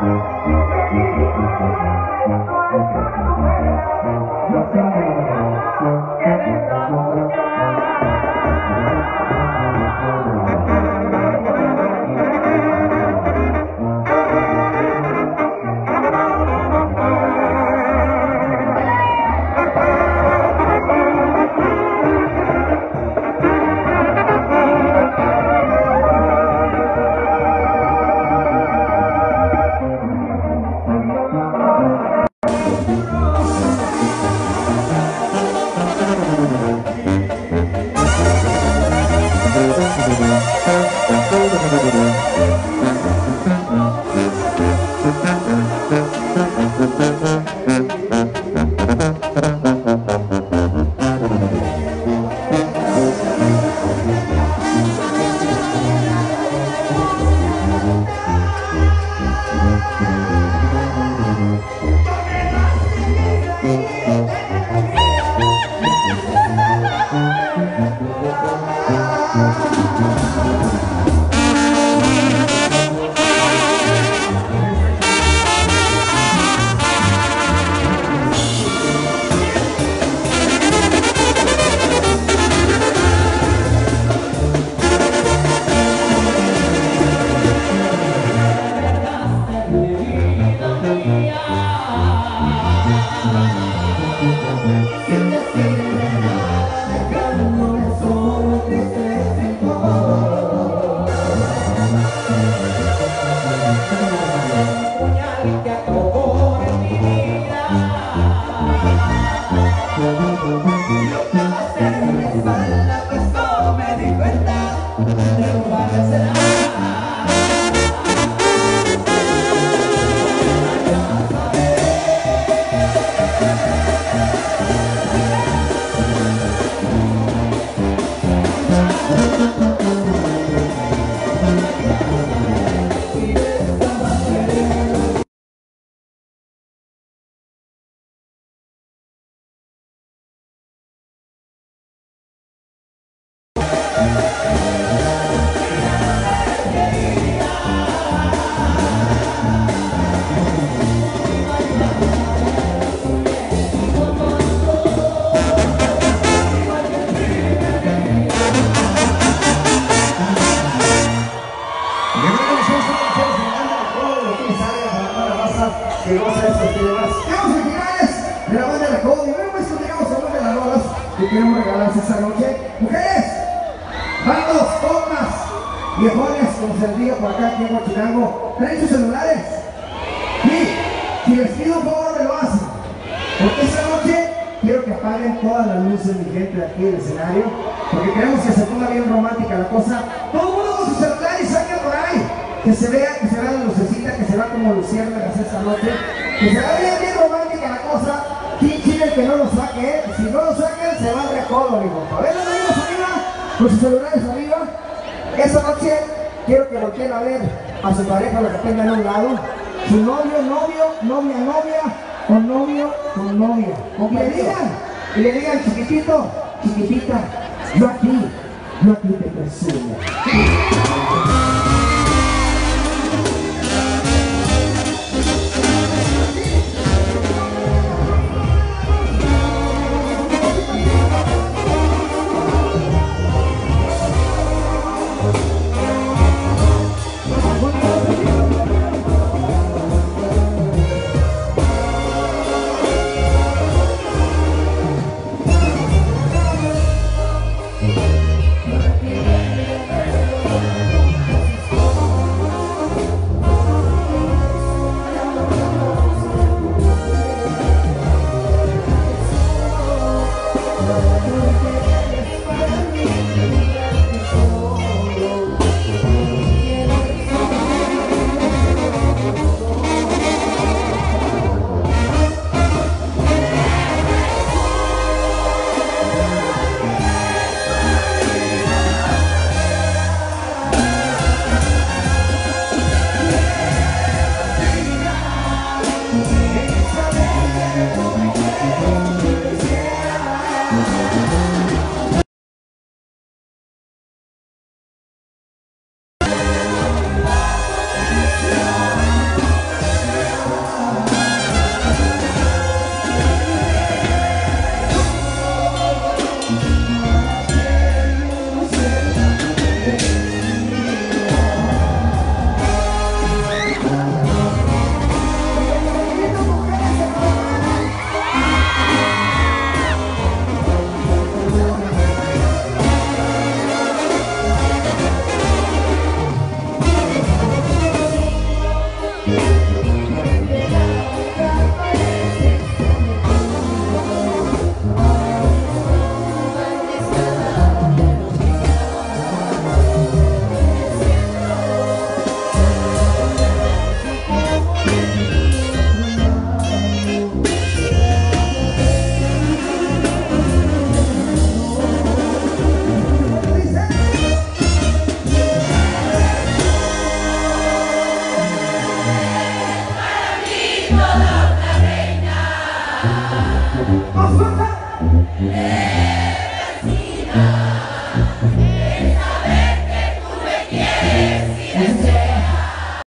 Música Thank you. Thank you. que queremos regalarse esta noche. ¡Mujeres! ¡Bandos! ¡Tomas! Viejones, como se por acá, aquí en Huachinango, ¿traen sus celulares? Sí. Si les pido un favor, me lo hacen. Porque esta noche quiero que apaguen todas las luces, mi gente, de aquí del escenario. Porque queremos que se ponga bien romántica la cosa. Todo el mundo con su celular y saque por ahí. Que se vea, que se vea la lucecita, que se vea como luciérnagas esta noche. Que se vea bien, romántica la cosa. Sin chile que no lo saque, Si no lo saque, se va al recodo, digo. A ver, los amigos arriba, con sus celulares arriba. Esta noche quiero que volteen a ver a su pareja, la que tengan a un lado. Su novio, novio, novia, novia, o novio, o novia. Y le digan, y le digan, chiquitito, chiquitita, yo aquí, yo aquí te presumo. Yeah.